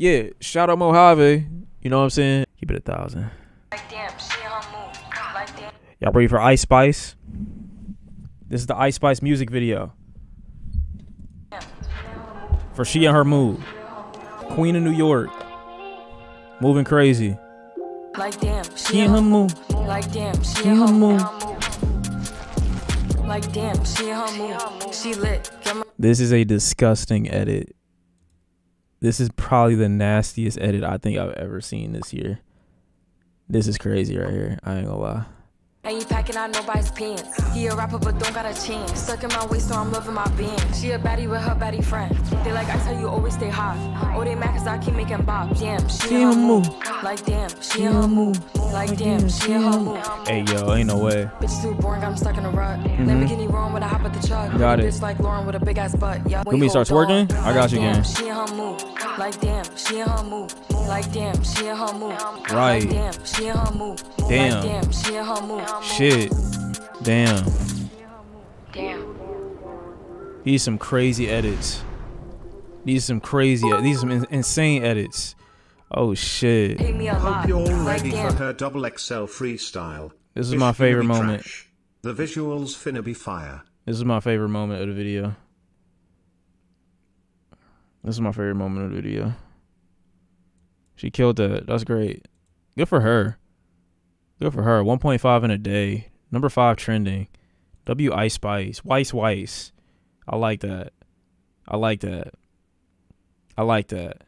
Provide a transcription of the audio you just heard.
Yeah, shout out Mojave. You know what I'm saying? Keep it a thousand. Like damn, she in her mood. Like damn. Y'all ready for Ice Spice? This is the Ice Spice music video. For she and her move. Queen of New York. Moving crazy. Like damn, She she and her her move. Like damn, she She in in her her mood. Like damn, she in her mood. She lit. This is a disgusting edit. This is probably the nastiest edit I think I've ever seen this year. This is crazy right here. I ain't gonna lie. And you packing out nobody's pants. He a rapper but don't got a chance. Stuck in my waist so I'm loving my band. She a baddie with her baddie friend. They like I tell you always stay hot. Oh they mad cause I keep making bop. Damn, she, in her mood. Like damn, she in her mood. Like damn, she in her mood. Hey yo, ain't no way. Bitch too boring, I'm stuck in a rut. Lamborghini wrong when I hop at the truck. Mm-hmm. Got it. Bitch like Lauren with a big ass butt. Yeah. me to start twerking? I got you, damn, gang. She in her mood. Like damn, she in her mood. Like damn, she in her mood. Right. Like damn, she in her mood. Damn. Like damn, she in her mood. Shit. Damn. Damn. These some crazy edits. These some crazy. These some in- insane edits. Oh shit. Pay me a lot. Hope you're all ready for her double XL freestyle. This is It's my favorite moment. trash. The visuals finna be fire. This is my favorite moment of the video. This is my favorite moment of the video. She killed that. That's great. Good for her. Good for her. 1.5 in a day. Number five trending. W Ice Spice. Weiss Weiss. I like that. I like that. I like that.